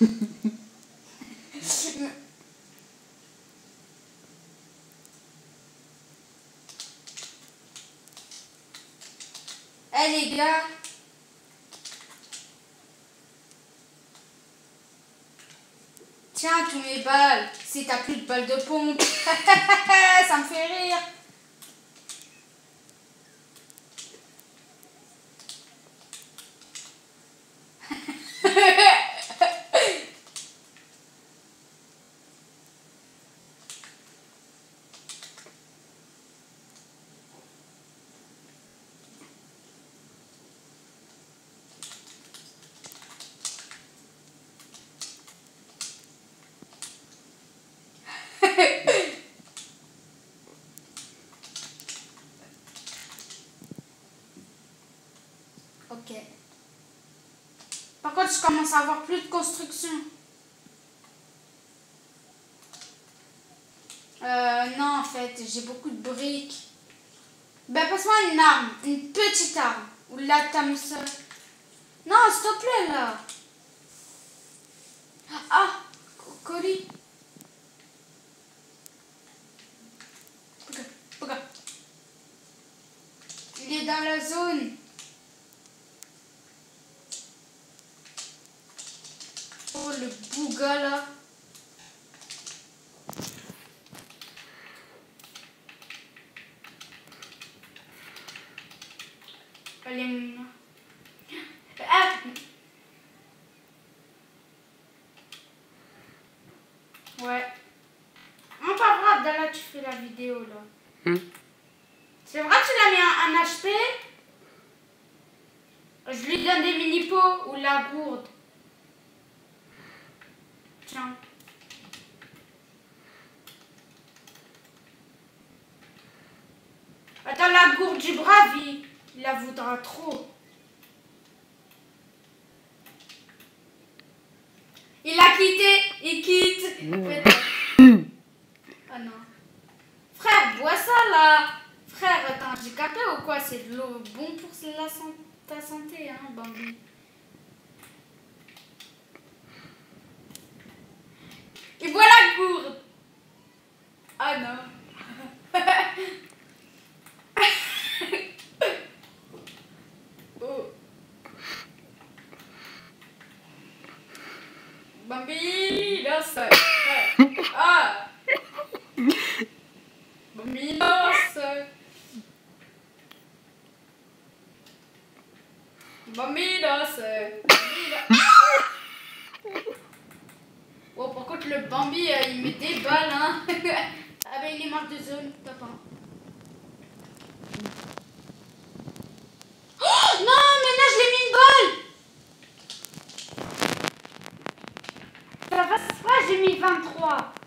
Eh les gars Tiens, tous mes balles. Si t'as plus de balles de pompe. Ça me fait rire. Ok. Par contre, je commence à avoir plus de construction. Euh, non, en fait, j'ai beaucoup de briques. Ben, passe-moi une arme, une petite arme. Ou la Thompson. Non, s'il te plaît, là. Ah, colis. Il est dans la zone. Oh, là. Allez, ah. Ouais. Non, pas grave, là tu fais la vidéo là. Hmm. C'est vrai que tu l'as mis un, un HP Je lui donne des mini-pots ou la gourde. Attends, la gourde du bravi, il la voudra trop. Il a quitté, il quitte. Ah non. Frère, bois ça là. Frère, t'es handicapé ou quoi? C'est de l'eau bon pour la ta santé, hein, Bambi. Bambino, soy. Ah. Bambino, soy. Bambino, soy. Oh, par contre, le Bambi, euh, il met des balles, hein. ah, ben, il est marre de zone, top 1. 2023.